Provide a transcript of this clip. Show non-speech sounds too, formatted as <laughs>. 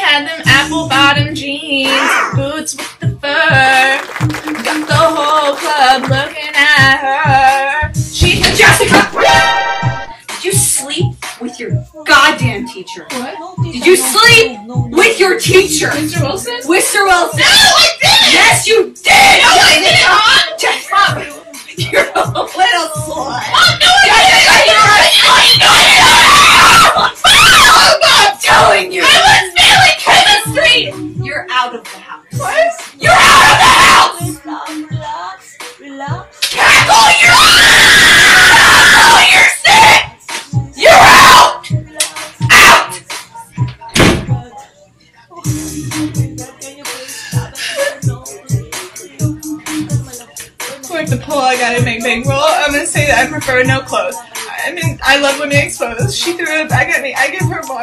had them apple bottom jeans, ah! boots with the fur. Got the whole club looking at her. She Jessica! Did you sleep with your goddamn teacher? What? Did you sleep with your teacher? Mr. Wilson? Mr. Wilson? No, I didn't! Yes, you did! No, I didn't! <laughs> You're a little slut. Oh, out of the house. What? You're out of the house! Relax, relax. Cackle, you're out! Cackle, you're sick! You're out! Out! Like the pull I gotta make big roll, I'm gonna say that I prefer no clothes. I mean, I love women exposed. She threw it back at me. I give her more.